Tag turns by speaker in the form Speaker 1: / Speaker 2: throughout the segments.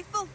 Speaker 1: be fulfilled.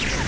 Speaker 1: Yeah.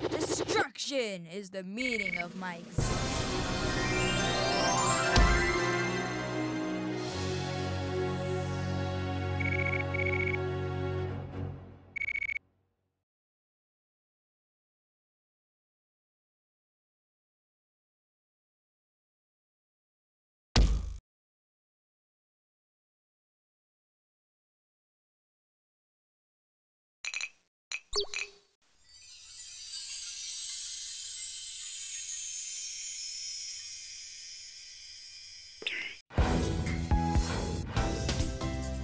Speaker 1: Destruction is the meaning of my existence.